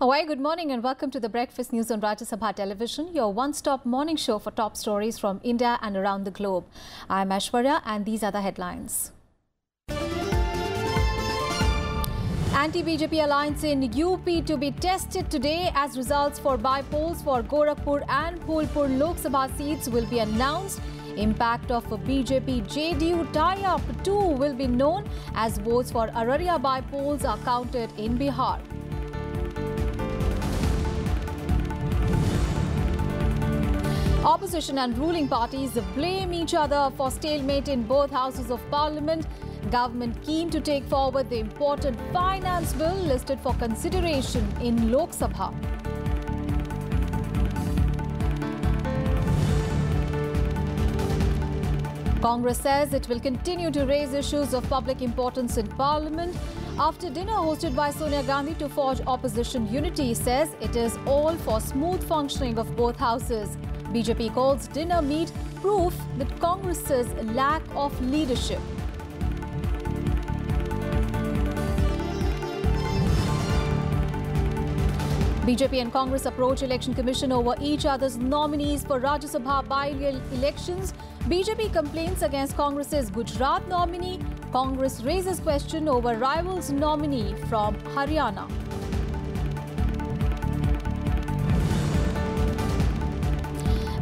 Away, good morning and welcome to the Breakfast News on Rajya Sabha Television, your one-stop morning show for top stories from India and around the globe. I'm Ashwarya and these are the headlines. Anti-BJP alliance in UP to be tested today as results for by-polls for Gorakhpur and Phulpur Lok Sabha seats will be announced. Impact of a BJP JDU tie-up too will be known as votes for Araria by-polls are counted in Bihar. Opposition and ruling parties blame each other for stalemate in both houses of parliament. Government keen to take forward the important finance bill listed for consideration in Lok Sabha. Congress says it will continue to raise issues of public importance in Parliament. After dinner hosted by Sonia Gandhi to forge opposition unity, says it is all for smooth functioning of both houses. BJP calls dinner meet proof that Congress's lack of leadership. BJP and Congress approach Election Commission over each other's nominees for Rajya Sabha by-elections. BJP complains against Congress's Gujarat nominee. Congress raises question over rivals nominee from Haryana.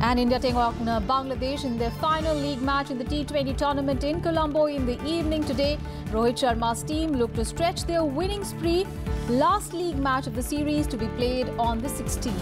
And India take on Bangladesh in their final league match in the T20 tournament in Colombo in the evening today. Rohit Sharma's team look to stretch their winning spree. Last league match of the series to be played on the 16th.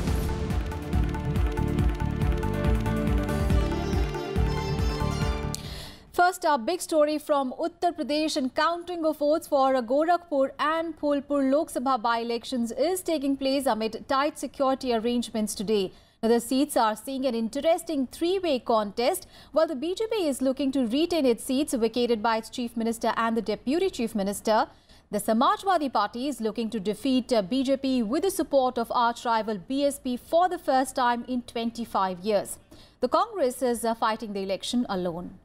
First, our big story from Uttar Pradesh and counting of votes for Gorakhpur and Phulpur Lok Sabha by-elections is taking place amid tight security arrangements today. The seats are seeing an interesting three-way contest, while the BJP is looking to retain its seats vacated by its chief minister and the deputy chief minister. The Samajwadi Party is looking to defeat uh, BJP with the support of arch rival BSP for the first time in 25 years. The Congress is uh, fighting the election alone.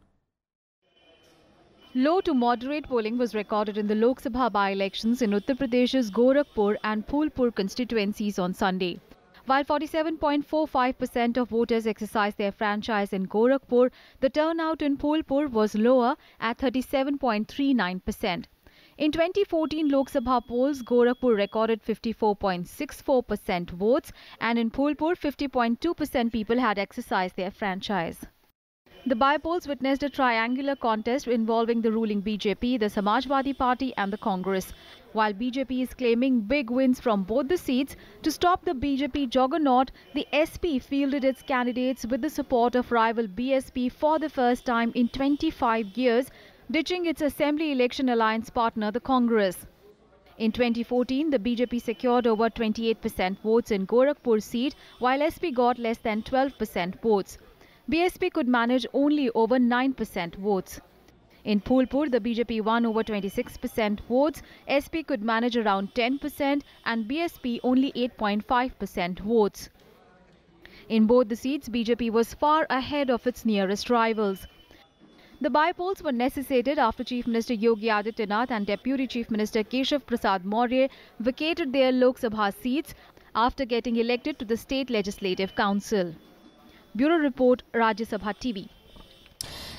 Low to moderate polling was recorded in the Lok Sabha by-elections in Uttar Pradesh's Gorakhpur and Phulpur constituencies on Sunday. While 47.45% of voters exercised their franchise in Gorakhpur, the turnout in Phulpur was lower at 37.39%. In 2014 Lok Sabha polls, Gorakhpur recorded 54.64% votes and in Phulpur 50.2% people had exercised their franchise. The by-polls witnessed a triangular contest involving the ruling BJP, the Samajwadi Party and the Congress. While BJP is claiming big wins from both the seats, to stop the BJP juggernaut, the SP fielded its candidates with the support of rival BSP for the first time in 25 years, ditching its assembly election alliance partner, the Congress. In 2014, the BJP secured over 28% votes in Gorakhpur seat, while SP got less than 12% votes. BSP could manage only over 9% votes. In Phulpur, the BJP won over 26% votes, SP could manage around 10% and BSP only 8.5% votes. In both the seats, BJP was far ahead of its nearest rivals. The by-polls were necessitated after Chief Minister Yogi Adityanath and Deputy Chief Minister Keshav Prasad Maurya vacated their Lok Sabha seats after getting elected to the State Legislative Council. Bureau Report, Rajya Sabha TV.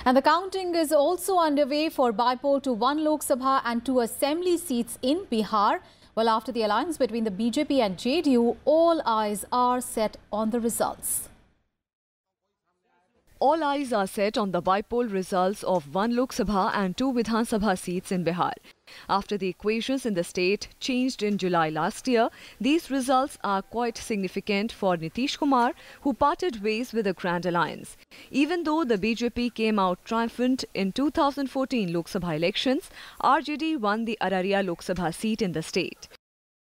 And the counting is also underway for by-poll to one Lok Sabha and two assembly seats in Bihar. Well, after the alliance between the BJP and JDU, all eyes are set on the results. All eyes are set on the by-poll results of one Lok Sabha and two Vidhan Sabha seats in Bihar. After the equations in the state changed in July last year, these results are quite significant for Nitish Kumar, who parted ways with the Grand Alliance. Even though the BJP came out triumphant in 2014 Lok Sabha elections, RJD won the Araria Lok Sabha seat in the state.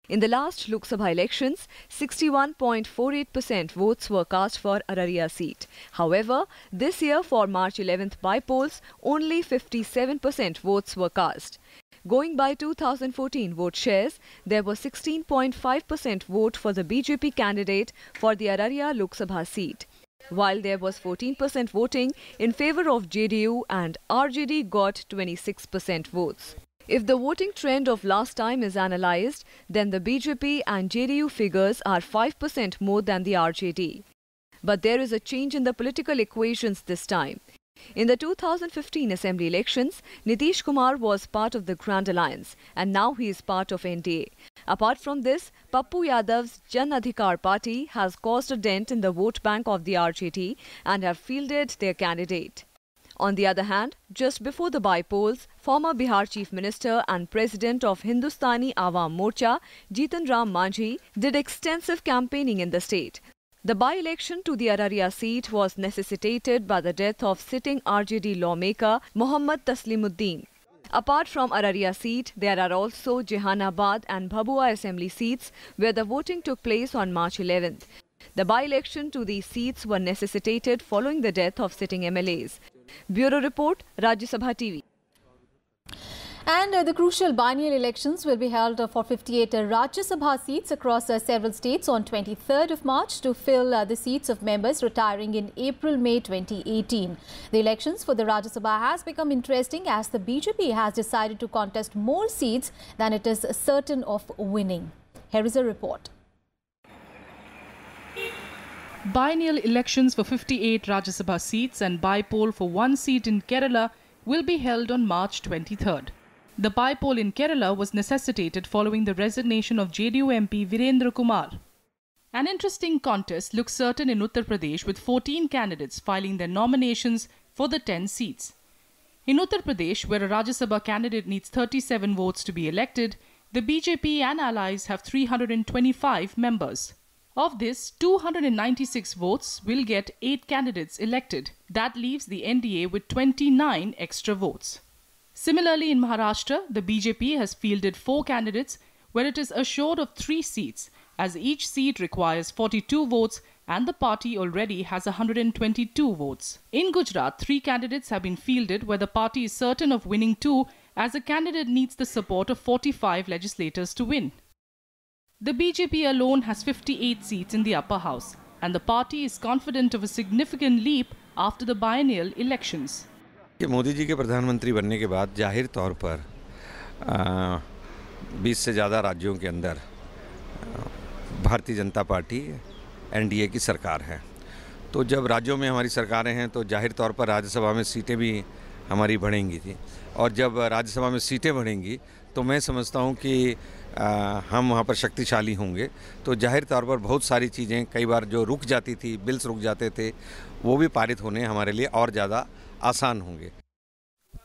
In the last Lok Sabha elections, 61.48% votes were cast for Araria seat. However, this year for March 11th by polls, only 57% votes were cast. Going by 2014 vote shares, there was 16.5% vote for the BJP candidate for the Araria Lok Sabha seat. While there was 14% voting in favor of JDU and RJD got 26% votes. If the voting trend of last time is analysed, then the BJP and JDU figures are 5% more than the RJD. But there is a change in the political equations this time. In the 2015 assembly elections, Nitish Kumar was part of the Grand Alliance and now he is part of NDA. Apart from this, Pappu Yadav's Jan Adhikar party has caused a dent in the vote bank of the RJD and have fielded their candidate. On the other hand, just before the by-polls, former Bihar Chief Minister and President of Hindustani Awam Morcha, Jitan Ram Manjhi, did extensive campaigning in the state. The by-election to the Araria seat was necessitated by the death of sitting RJD lawmaker Mohammad Taslimuddin. Apart from Araria seat, there are also Jehanabad and Bhabua assembly seats where the voting took place on March 11th. The by-election to these seats were necessitated following the death of sitting MLAs. Bureau Report, Rajya Sabha TV. And uh, the crucial biennial elections will be held uh, for 58 uh, Rajya Sabha seats across uh, several states on 23rd of March to fill uh, the seats of members retiring in April-May 2018. The elections for the Rajya Sabha has become interesting as the BJP has decided to contest more seats than it is certain of winning. Here is a report. Biennial elections for 58 Rajya Sabha seats and by-poll for one seat in Kerala will be held on March 23rd. The by-poll in Kerala was necessitated following the resignation of JDU MP Virendra Kumar. An interesting contest looks certain in Uttar Pradesh with 14 candidates filing their nominations for the 10 seats. In Uttar Pradesh, where a Rajya Sabha candidate needs 37 votes to be elected, the BJP and allies have 325 members. Of this, 296 votes will get 8 candidates elected. That leaves the NDA with 29 extra votes. Similarly, in Maharashtra, the BJP has fielded 4 candidates where it is assured of 3 seats, as each seat requires 42 votes and the party already has 122 votes. In Gujarat, 3 candidates have been fielded where the party is certain of winning 2 as a candidate needs the support of 45 legislators to win. The BJP alone has 58 seats in the upper house, and the party is confident of a significant leap after the biennial elections. Modi ji के प्रधानमंत्री बनने के बाद ज़ाहिर तौर पर बीस से ज़्यादा राज्यों के अंदर भारतीय जनता पार्टी एनडीए की सरकार है तो जब राज्यों में हमारी सरकारें हैं तो ज़ाहिर तौर पर राज्यसभा में सीटें भी हमारी बढ़ेंगी थी और जब राज्यसभा में सीटें बढ़ेंगी तो मैं समझता हूँ कि हम वहाँ पर शक्तिशाली होंगे तो ज़ाहिर तौर पर बहुत सारी चीज़ें, कई बार जो रुक जाती थी, बिल्स रुक जाते थे, वो भी पारित होने हमारे लिए और ज़्यादा आसान होंगे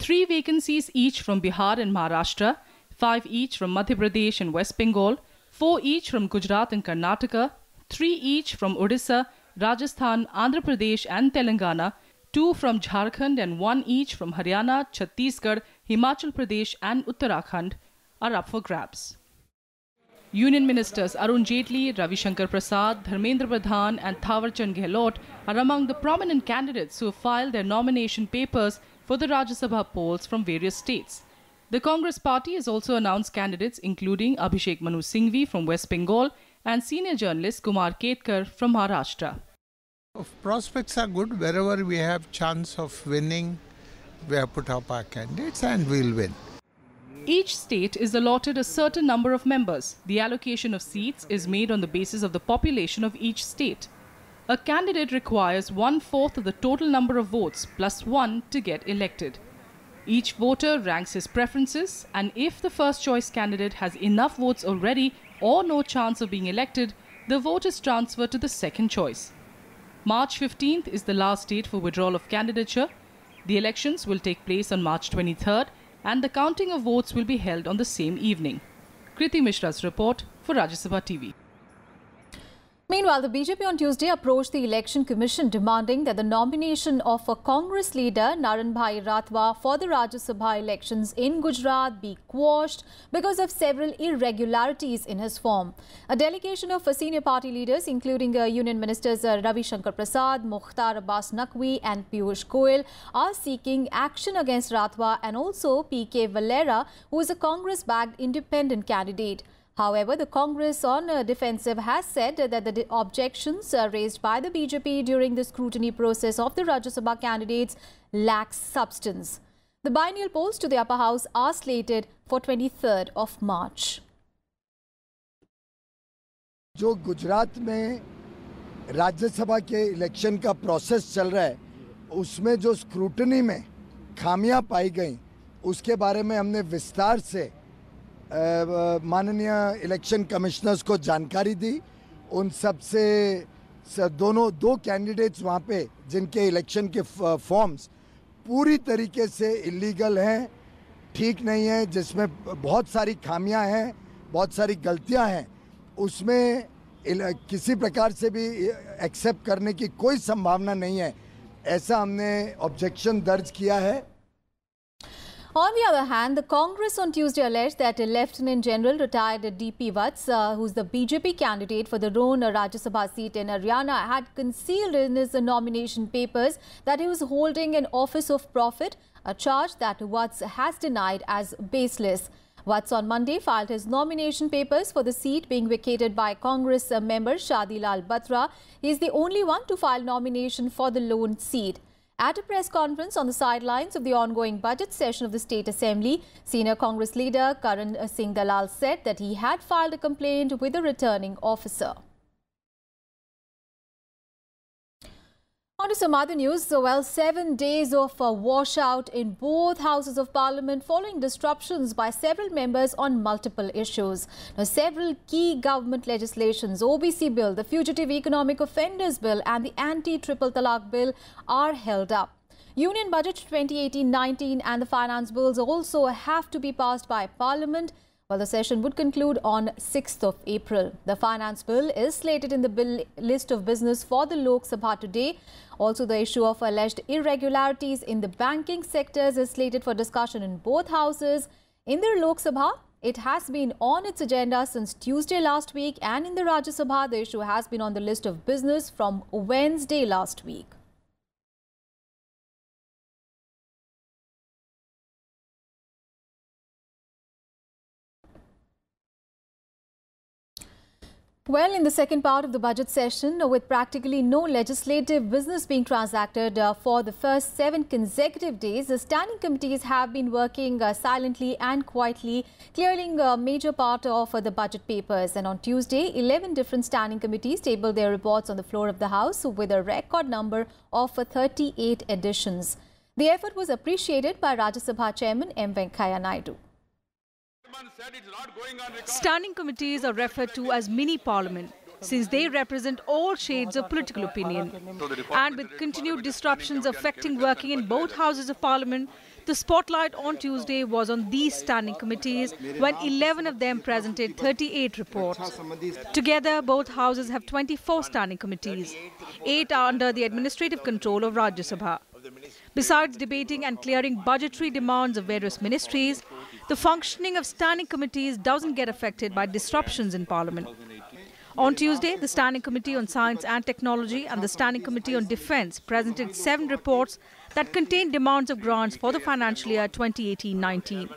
three vacancies each from Bihar and Maharashtra five each from Madhya Pradesh and West Bengal four each from Gujarat and Karnataka three each from Orissa Rajasthan Andhra Pradesh and Telangana two from Jharkhand and one each from Haryana Chhattisgarh Himachal Pradesh and Uttarakhand are up for grabs. Union Ministers Arun Jaitley, Ravi Shankar Prasad, Dharmendra Pradhan and Thawarchand Gehlot are among the prominent candidates who have filed their nomination papers for the Rajya Sabha polls from various states. The Congress party has also announced candidates including Abhishek Manu Singhvi from West Bengal and senior journalist Kumar Ketkar from Maharashtra. Prospects are good wherever we have chance of winning. We have put up our candidates and we'll win. Each state is allotted a certain number of members. The allocation of seats is made on the basis of the population of each state. A candidate requires one fourth of the total number of votes plus one to get elected. Each voter ranks his preferences, and if the first choice candidate has enough votes already or no chance of being elected, the vote is transferred to the second choice. March 15th is the last date for withdrawal of candidature. The elections will take place on March 23rd and the counting of votes will be held on the same evening. Kriti Mishra's report for Rajya Sabha TV. Meanwhile, the BJP on Tuesday approached the Election Commission demanding that the nomination of a Congress leader, Naranbhai Rathwa, for the Rajya Sabha elections in Gujarat be quashed because of several irregularities in his form. A delegation of senior party leaders, including uh, Union Ministers uh, Ravi Shankar Prasad, Mukhtar Abbas Naqvi and Piyush Goyal, are seeking action against Rathwa and also PK Valera, who is a Congress-backed independent candidate. However, the Congress on uh, defensive has said that the objections uh, raised by the BJP during the scrutiny process of the Rajya Sabha candidates lacks substance. The biennial polls to the upper house are slated for 23rd of March. जो गुजरात में राज्यसभा के election का process चल रहा है उसमें जो scrutiny में खामियां पाई गई उसके बारे में हमने विस्तार से माननीय इलेक्शन कमिश्नर्स को जानकारी दी। उन सबसे, दोनों, दो कैंडिडेट्स वहाँ पे जिनके इलेक्शन के फॉर्म्स पूरी तरीके से इलीगल हैं, ठीक नहीं है, जिसमें बहुत सारी खामियाँ हैं, बहुत सारी गलतियाँ हैं, उसमें किसी प्रकार से भी एक्सेप्ट करने की कोई संभावना नहीं है। ऐसा हमने ऑब्जेक्शन दर्ज किया है। On the other hand, the Congress on Tuesday alleged that Lieutenant General retired DP Vats, uh, who's the BJP candidate for the Rohn Rajya Sabha seat in Haryana, had concealed in his nomination papers that he was holding an office of profit, a charge that Vats has denied as baseless. Vats on Monday filed his nomination papers for the seat being vacated by Congress member Shadi Lal Batra. He is the only one to file nomination for the lone seat. At a press conference on the sidelines of the ongoing budget session of the State Assembly, senior Congress leader Karan Singh Dalal said that he had filed a complaint with the returning officer. On to some other news. So, well, seven days of a washout in both houses of parliament following disruptions by several members on multiple issues. Now, several key government legislations, OBC bill, the Fugitive Economic Offenders bill and the Anti-Triple Talaq bill are held up. Union Budget 2018-19 and the finance bills also have to be passed by Parliament well, the session would conclude on 6th of April. The finance bill is slated in the bill list of business for the Lok Sabha today. Also, the issue of alleged irregularities in the banking sectors is slated for discussion in both houses. In the Lok Sabha, it has been on its agenda since Tuesday last week and in the Rajya Sabha, the issue has been on the list of business from Wednesday last week. Well, in the second part of the budget session, with practically no legislative business being transacted uh, for the first seven consecutive days, the standing committees have been working uh, silently and quietly, clearing a major part of uh, the budget papers. And on Tuesday, 11 different standing committees tabled their reports on the floor of the House with a record number of 38 editions. The effort was appreciated by Rajya Sabha Chairman M. Venkaiah Naidu. Standing committees are referred to as mini parliament since they represent all shades of political opinion. And with continued disruptions affecting working in both houses of parliament, the spotlight on Tuesday was on these standing committees when 11 of them presented 38 reports. Together, both houses have 24 standing committees. Eight are under the administrative control of Rajya Sabha. Besides debating and clearing budgetary demands of various ministries, the functioning of standing committees doesn't get affected by disruptions in Parliament. On Tuesday, the Standing Committee on Science and Technology and the Standing Committee on Defence presented seven reports that contain demands of grants for the financial year 2018-19.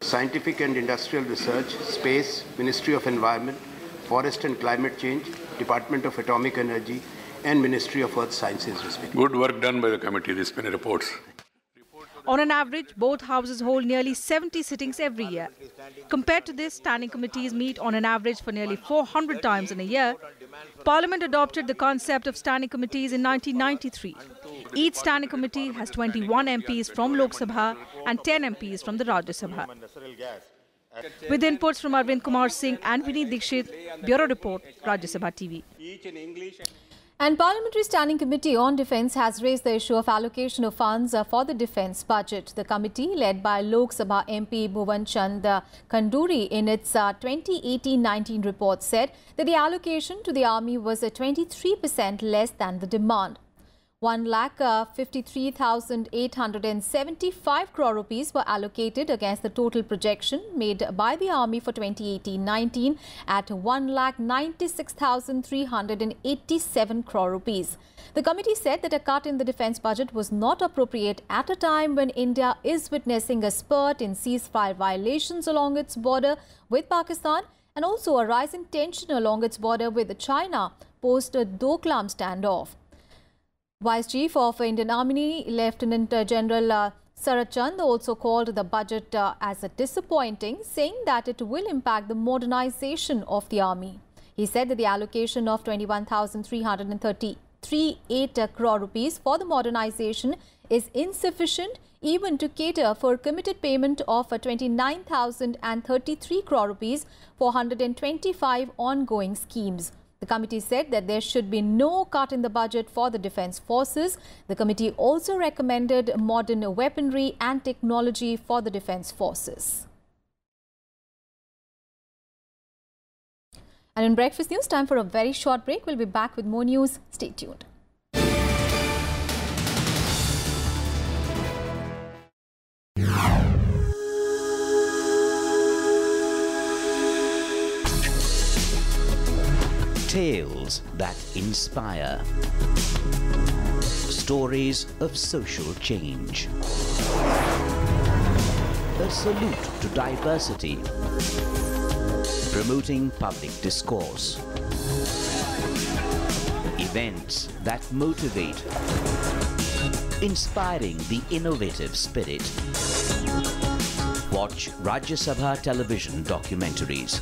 Scientific and industrial research, space, Ministry of Environment, Forest and Climate Change, Department of Atomic Energy, and Ministry of Earth Sciences, respectively. Good work done by the committee, these many reports. On an average, both houses hold nearly 70 sittings every year. Compared to this, standing committees meet on an average for nearly 400 times in a year. Parliament adopted the concept of standing committees in 1993. Each standing committee has 21 MPs from Lok Sabha and 10 MPs from the Rajya Sabha. With inputs from Arvind Kumar Singh and Vineet Dikshit, Bureau Report, Rajya Sabha TV. And Parliamentary Standing Committee on Defence has raised the issue of allocation of funds uh, for the defence budget. The committee, led by Lok Sabha MP Bhuvan Chand Khanduri in its 2018-19 uh, report said that the allocation to the army was 23% less than the demand. 1 lakh uh, 53,875 crore rupees were allocated against the total projection made by the army for 2018-19 at 1 lakh 96,387 crore rupees. The committee said that a cut in the defence budget was not appropriate at a time when India is witnessing a spurt in ceasefire violations along its border with Pakistan and also a rising tension along its border with China post a Doklam standoff. Vice Chief of Indian Army, Lieutenant General uh, Sarat Chand also called the budget uh, as a disappointing, saying that it will impact the modernization of the army. He said that the allocation of 21,338 crore rupees for the modernization is insufficient even to cater for committed payment of 29,033 crore rupees for 125 ongoing schemes. The committee said that there should be no cut in the budget for the defense forces. The committee also recommended modern weaponry and technology for the defense forces. And in Breakfast News, time for a very short break. We'll be back with more news. Stay tuned. Tales that inspire. Stories of social change. A salute to diversity. Promoting public discourse. Events that motivate. Inspiring the innovative spirit. Watch Rajya Sabha television documentaries.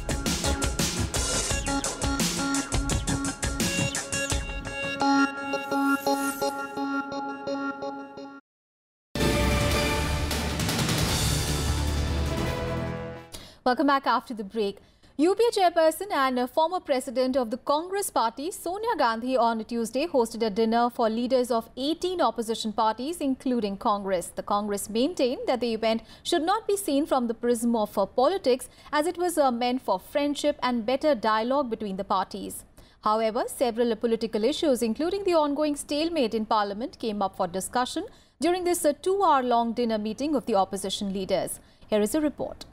Welcome back after the break. UPA chairperson and former president of the Congress party, Sonia Gandhi, on Tuesday hosted a dinner for leaders of 18 opposition parties, including Congress. The Congress maintained that the event should not be seen from the prism of uh, politics, as it was uh, meant for friendship and better dialogue between the parties. However, several political issues, including the ongoing stalemate in parliament, came up for discussion during this uh, two-hour-long dinner meeting of the opposition leaders. Here is a report.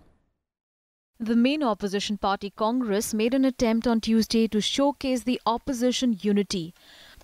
The main opposition party, Congress, made an attempt on Tuesday to showcase the opposition unity.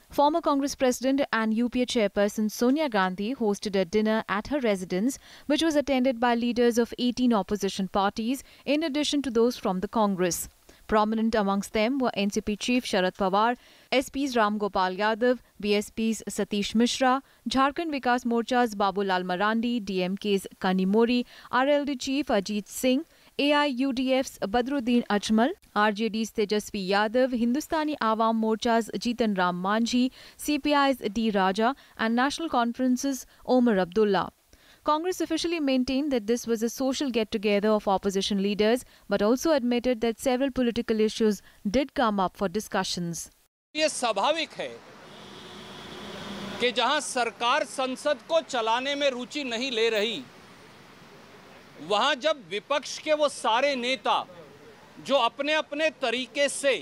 Former Congress President and UPA chairperson Sonia Gandhi hosted a dinner at her residence, which was attended by leaders of 18 opposition parties, in addition to those from the Congress. Prominent amongst them were NCP Chief Sharad Pawar, SPs Ram Gopal Yadav, BSPs Satish Mishra, Jharkhand Vikas Morcha's Babulal Marandi, DMK's Kanimozhi, RLD Chief Ajit Singh, AIUDF's Badruddin Ajmal, RJD's Tejashwi Yadav, Hindustani Awam Morcha's Jitan Ram Manjhi, CPI's D. Raja, and National Conference's Omar Abdullah. Congress officially maintained that this was a social get together of opposition leaders, but also admitted that several political issues did come up for discussions. ये स्वाभाविक है कि जहां सरकार संसद को चलाने में रुचि नहीं ले वहाँ जब विपक्ष के वो सारे नेता जो अपने अपने तरीके से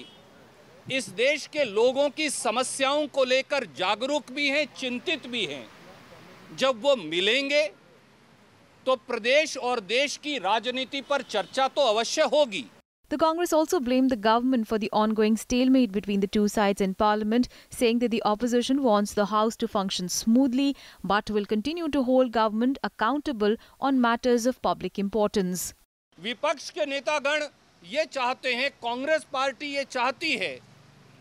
इस देश के लोगों की समस्याओं को लेकर जागरूक भी हैं, चिंतित भी हैं, जब वो मिलेंगे तो प्रदेश और देश की राजनीति पर चर्चा तो अवश्य होगी। The Congress also blamed the government for the ongoing stalemate between the two sides in Parliament, saying that the opposition wants the House to function smoothly but will continue to hold government accountable on matters of public importance. विपक्ष के नेतागण ये चाहते हैं Congress party ये चाहती है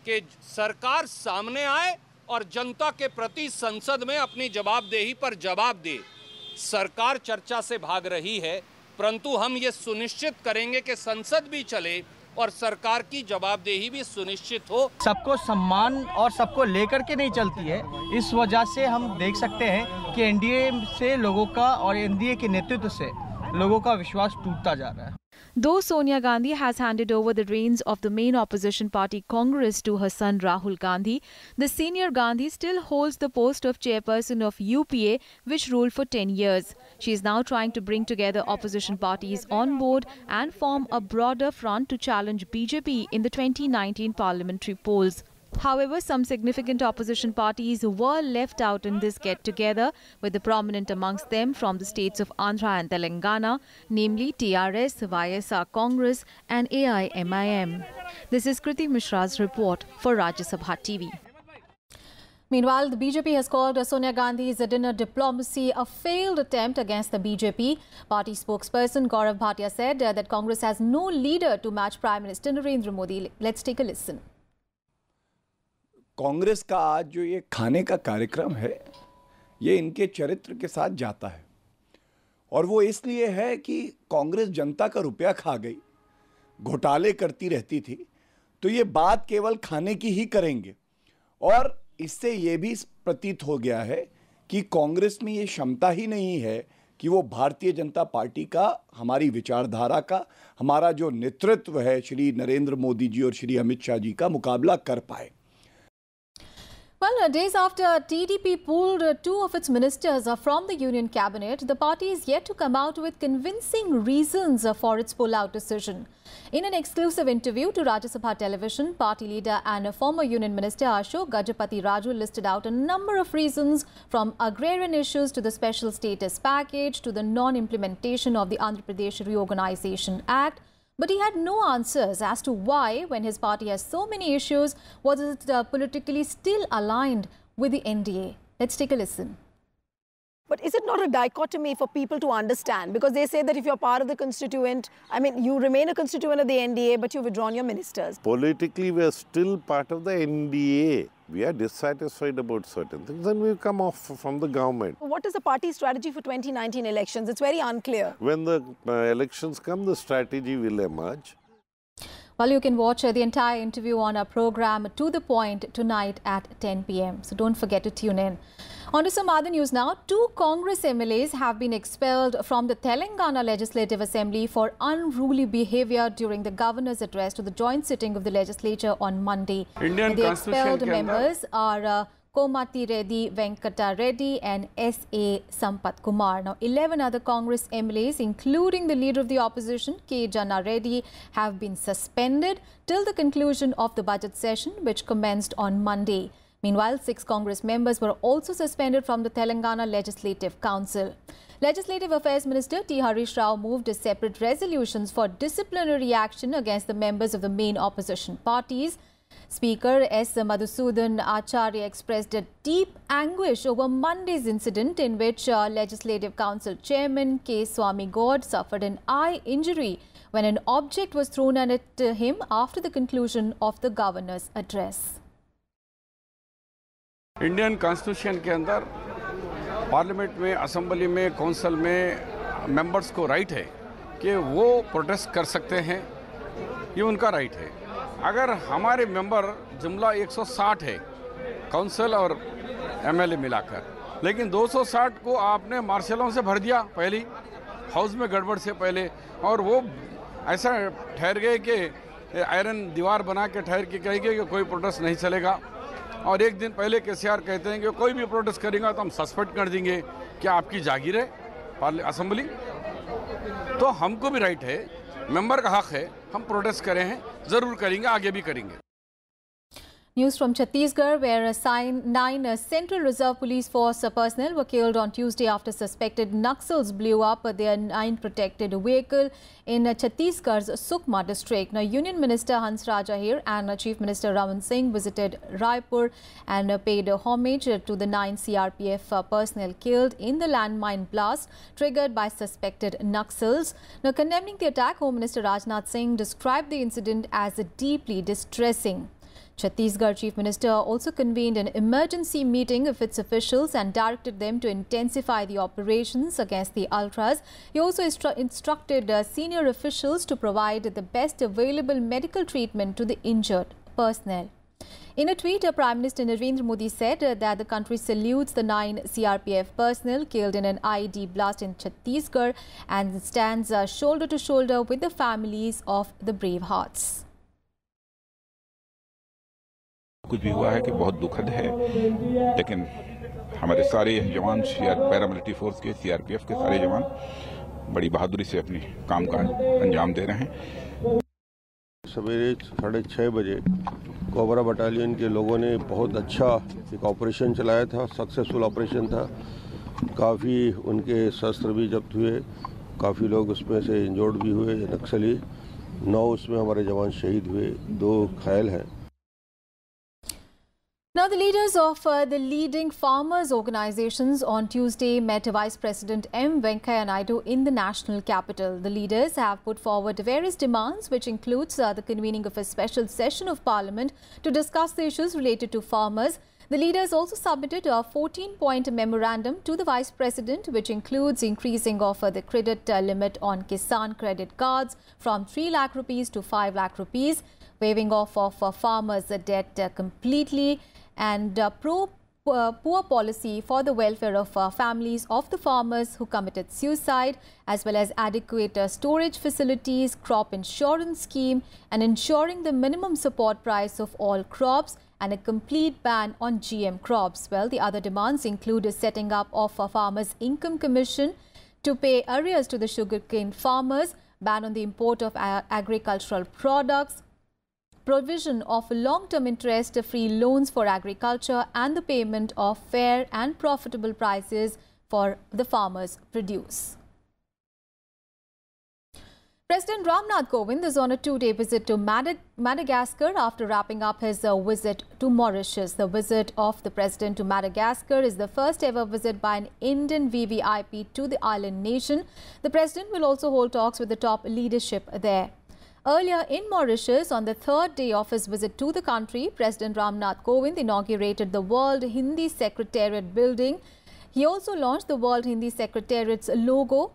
कि सरकार सामने आए और जनता के प्रति संसद में अपनी जवाबदेही पर जवाब दे सरकार चर्चा से भाग रही है परंतु हम ये सुनिश्चित करेंगे कि संसद भी चले और सरकार की जवाबदेही भी सुनिश्चित हो। सबको सम्मान और सबको लेकर के नहीं चलती है। इस वजह से हम देख सकते हैं कि एनडीए से लोगों का और एनडीए के नेतृत्व से लोगों का विश्वास टूटता जा रहा है। Though Sonia Gandhi has handed over the reins of the main opposition party Congress to her son Rahul Gandhi the senior Gandhi still hold the post of chairperson of UPA which rule for ten years She is now trying to bring together opposition parties on board and form a broader front to challenge BJP in the 2019 parliamentary polls. However, some significant opposition parties were left out in this get together, with the prominent amongst them from the states of Andhra and Telangana, namely TRS, YSR Congress, and AIMIM. This is Kriti Mishra's report for Rajya Sabha TV. Meanwhile, the BJP has called Sonia Gandhi's dinner diplomacy a failed attempt against the BJP. Party spokesperson Gaurav Bhatia said uh, that Congress has no leader to match Prime Minister Narendra Modi. Let's take a listen. Congress का आज जो ये खाने का कार्यक्रम है ये इनके चरित्र के साथ जाता है और वो इसलिए है कि कांग्रेस जनता का रुपया खा गई घोटाले करती रहती थी तो ये बात केवल खाने की ही करेंगे और इससे ये भी प्रतीत हो गया है कि कांग्रेस में ये क्षमता ही नहीं है कि वो भारतीय जनता पार्टी का, हमारी विचारधारा का, हमारा जो नेतृत्व है श्री नरेंद्र मोदी जी और श्री अमित शाह जी का मुकाबला कर पाए। Well, uh, days after TDP pulled uh, two of its ministers uh, from the union cabinet, the party is yet to come out with convincing reasons for its pull-out decision. In an exclusive interview to Rajya Sabha television, party leader and former union minister Ashok Gajapati Raju listed out a number of reasons from agrarian issues to the special status package to the non-implementation of the Andhra Pradesh Reorganization Act but he had no answers as to why, when his party has so many issues, was it uh, politically still aligned with the NDA? Let's take a listen. But is it not a dichotomy for people to understand? Because they say that if you're part of the constituent, I mean, you remain a constituent of the NDA, but you've withdrawn your ministers. Politically, we are still part of the NDA. We are dissatisfied about certain things and we come off from the government. What is the party strategy for 2019 elections? It's very unclear. When the uh, elections come, the strategy will emerge. Well, you can watch uh, the entire interview on our program To The Point tonight at 10 p.m. So don't forget to tune in. On to some other news now. Two Congress MLAs have been expelled from the Telangana Legislative Assembly for unruly behavior during the governor's address to the joint sitting of the legislature on Monday. Indian the expelled members are uh, Komati Reddy, Venkata Reddy and S.A. Sampath Kumar. Now, 11 other Congress MLAs, including the leader of the opposition, K. Jana Reddy, have been suspended till the conclusion of the budget session, which commenced on Monday. Meanwhile, six Congress members were also suspended from the Telangana Legislative Council. Legislative Affairs Minister T. Harish Rao moved a separate resolutions for disciplinary action against the members of the main opposition parties. Speaker S. Madhusudhana Chary expressed a deep anguish over Monday's incident in which uh, Legislative Council Chairman K. Swamy Goud suffered an eye injury when an object was thrown at him after the conclusion of the governor's address. Indian constitution के अंदर parliament में assembly में council में members को right है कि वो protest कर सकते हैं। ये उनका राइट है। अगर हमारे मेंबर जुमला 160 है काउंसिल और एमएलए मिलाकर, लेकिन 260 को आपने मार्शलों से भर दिया पहली हाउस में गड़बड़ से पहले, और वो ऐसा ठहर गए कि आयरन दीवार बना के ठहर के कहेंगे कि कोई प्रोटेस्ट नहीं चलेगा। और एक दिन पहले के कहते हैं कि कोई भी प्रोटेस्ट करेगा तो हम सस्पेंड कर देंगे। क्या आपकी जागीर है? असम्बली तो हमको भी राइट है। मेंबर का हक है। हम प्रोटेस्ट करें हैं, ज़रूर करेंगे, आगे भी करेंगे। News from Chhattisgarh, where sign, nine Central Reserve Police Force personnel were killed on Tuesday after suspected Naxals blew up their nine protected vehicle in Chhattisgarh's Sukma district. Now, Union Minister Hansraj Ahir and uh, Chief Minister Raman Singh visited Raipur and paid homage to the nine CRPF personnel killed in the landmine blast triggered by suspected Naxals. Now, condemning the attack, Home Minister Rajnath Singh described the incident as deeply distressing. Chhattisgarh Chief Minister also convened an emergency meeting of its officials and directed them to intensify the operations against the ultras. He also instru- instructed uh, senior officials to provide the best available medical treatment to the injured personnel. In a tweet, uh, Prime Minister Narendra Modi said uh, that the country salutes the nine CRPF personnel killed in an IED blast in Chhattisgarh and stands uh, shoulder to shoulder with the families of the brave hearts. कुछ भी हुआ है कि बहुत दुखद है। लेकिन हमारे सारे जवान पैरामिलिट्री फोर्स के, सीआरपीएफ के सारे जवान बड़ी बहादुरी से अपने काम का अंजाम दे रहे हैं। सवेरे साढ़े छः बजे कोबरा बटालियन के लोगों ने बहुत अच्छा एक ऑपरेशन चलाया था, सक्सेसफुल ऑपरेशन था। काफ़ी उनके शस्त्र भी जब्त हुए, काफ़ी लोग उसमें से इंजोर्ड भी हुए, नक्सली। नौ उसमें हमारे जवान शहीद हुए, दो घायल हैं। Now, the leaders of uh, the leading farmers' organizations on Tuesday met Vice President M. Venkaiah Naidu in the national capital. The leaders have put forward various demands, which includes uh, the convening of a special session of parliament to discuss the issues related to farmers. The leaders also submitted a 14-point memorandum to the Vice President, which includes increasing of the credit limit on Kisan credit cards from 3 lakh rupees to 5 lakh rupees, waiving off of farmers' debt completely, and pro uh, poor policy for the welfare of uh, families of the farmers who committed suicide, as well as adequate uh, storage facilities, crop insurance scheme, and ensuring the minimum support price of all crops and a complete ban on GM crops. Well, the other demands include a setting up of a farmers' income commission to pay arrears to the sugarcane farmers, ban on the import of agricultural products, provision of long-term interest-free loans for agriculture and the payment of fair and profitable prices for the farmers' produce. President Ramnath Kovind is on a two-day visit to Madag Madagascar after wrapping up his uh, visit to Mauritius. The visit of the president to Madagascar is the first ever visit by an Indian VVIP to the island nation. The president will also hold talks with the top leadership there. Earlier in Mauritius, on the third day of his visit to the country, President Ramnath Kovind inaugurated the World Hindi Secretariat building. He also launched the World Hindi Secretariat's logo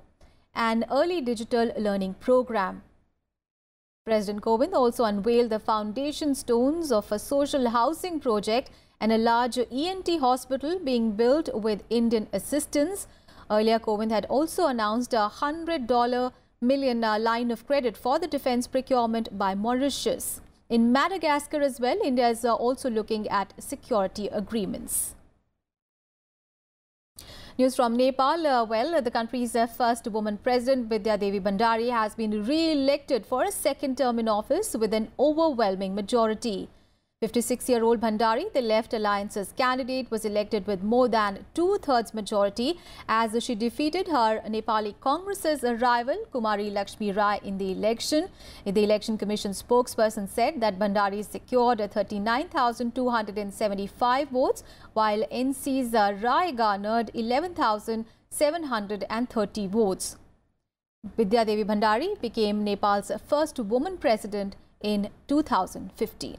and early digital learning program. President Kovind also unveiled the foundation stones of a social housing project and a large ENT hospital being built with Indian assistance. Earlier, Kovind had also announced a $100 million line of credit for the defense procurement by Mauritius. In Madagascar as well, India is also looking at security agreements. News from Nepal. Uh, well, the country's uh, first woman president, Vidya Devi Bhandari, has been re-elected for a second term in office with an overwhelming majority. 56-year-old Bhandari, the Left Alliance's candidate, was elected with more than two-thirds majority as she defeated her Nepali Congress's rival Kumari Lakshmi Rai in the election. The Election Commission spokesperson said that Bhandari secured 39,275 votes while NC's Rai garnered 11,730 votes. Vidya Devi Bhandari became Nepal's first woman president in 2015.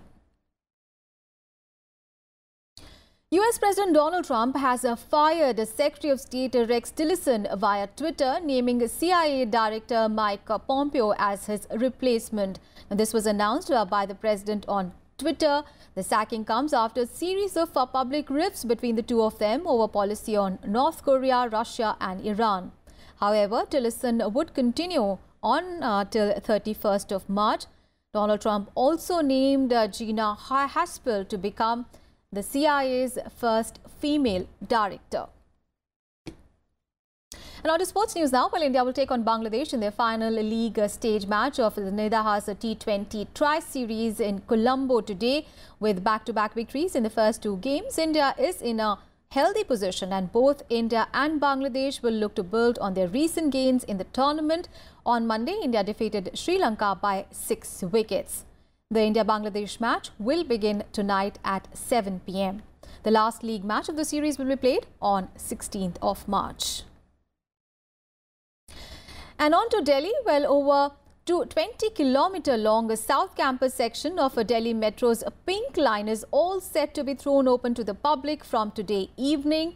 US President Donald Trump has uh, fired Secretary of State Rex Tillerson via Twitter, naming CIA Director Mike Pompeo as his replacement. This was announced uh, by the president on Twitter. The sacking comes after a series of uh, public rifts between the two of them over policy on North Korea, Russia and Iran. However, Tillerson would continue on uh, till 31st of March. Donald Trump also named uh, Gina Haspel to become the CIA's first female director. And on to sports news now. Well, India will take on Bangladesh in their final league stage match of the Nidahas T20 Tri-Series in Colombo today. With back-to-back -back victories in the first two games, India is in a healthy position and both India and Bangladesh will look to build on their recent gains in the tournament. On Monday, India defeated Sri Lanka by six wickets. The India-Bangladesh match will begin tonight at 7 p.m. The last league match of the series will be played on 16th of March. And on to Delhi, well over to 20 kilometer long South Campus section of a Delhi Metro's Pink Line is all set to be thrown open to the public from today evening.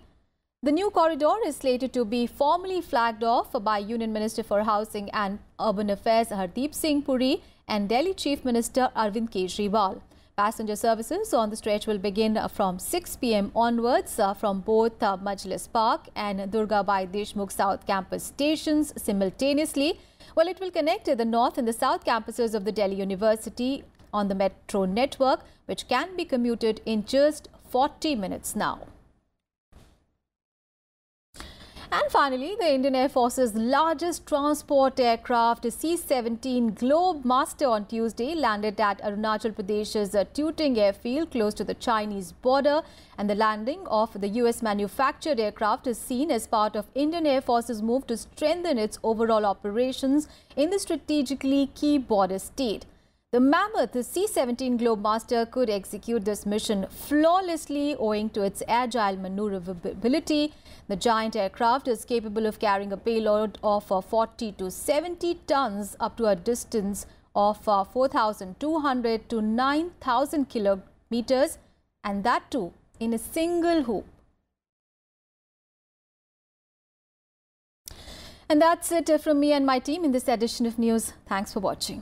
The new corridor is slated to be formally flagged off by Union Minister for Housing and Urban Affairs Hardeep Singh Puri and Delhi Chief Minister Arvind Kejriwal. Passenger services on the stretch will begin from 6 p.m. onwards uh, from both uh, Majlis Park and Durga Bai Deshmukh South Campus stations simultaneously. Well, it will connect the north and the south campuses of the Delhi University on the metro network, which can be commuted in just 40 minutes now. And finally, the Indian Air Force's largest transport aircraft, C-17 Globemaster on Tuesday, landed at Arunachal Pradesh's Tuting airfield close to the Chinese border. And the landing of the US manufactured aircraft is seen as part of Indian Air Force's move to strengthen its overall operations in the strategically key border state. The mammoth C-17 Globemaster could execute this mission flawlessly owing to its agile maneuverability. The giant aircraft is capable of carrying a payload of uh, 40 to 70 tons up to a distance of uh, 4,200 to 9,000 kilometers and that too in a single hoop. And that's it from me and my team in this edition of news. Thanks for watching.